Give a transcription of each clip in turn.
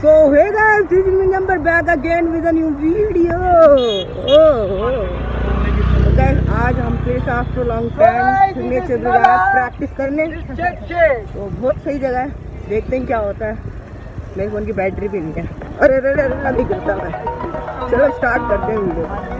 So hey guys, this is number back again with a new video. Oh, oh. guys, आज हम फिर से after long time सुनने चल रहा है प्रैक्टिस करने। तो बहुत सही जगह है। देखते हैं क्या होता है। मेरे फ़ोन की बैटरी भी नहीं है। अरे अरे अरे अभी करता मैं। चलो स्टार्ट करते हैं video.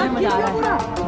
बड़ा मज़ा आ रहा है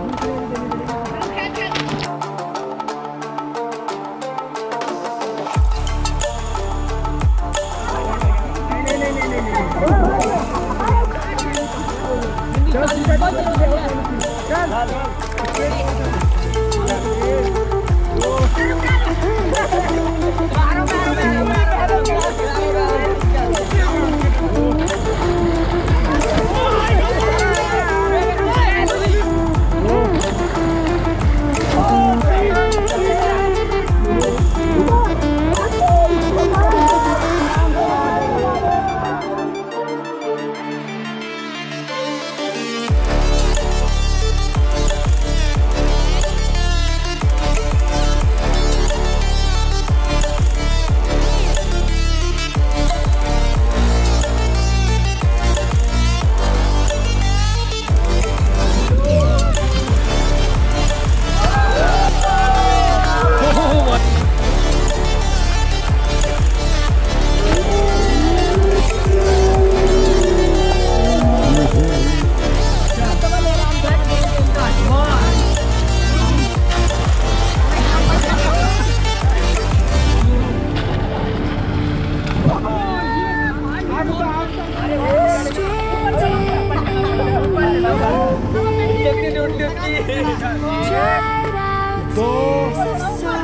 aqui. Dois.